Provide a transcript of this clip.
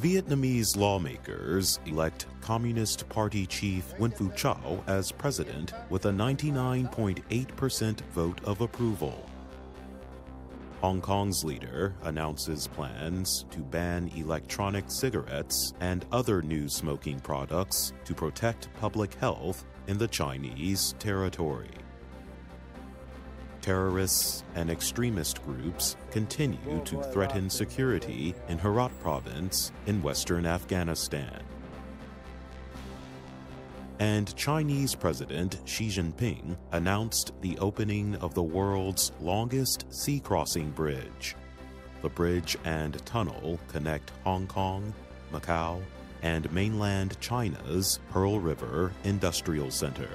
Vietnamese lawmakers elect Communist Party chief Nguyen Phu Trong as president with a 99.8% vote of approval. Hong Kong's leader announces plans to ban electronic cigarettes and other new smoking products to protect public health in the Chinese territory. Terrorists and extremist groups continue to threaten security in Herat province in western Afghanistan. And Chinese President Xi Jinping announced the opening of the world's longest sea crossing bridge. The bridge and tunnel connect Hong Kong, Macau, and mainland China's Pearl River Industrial Center.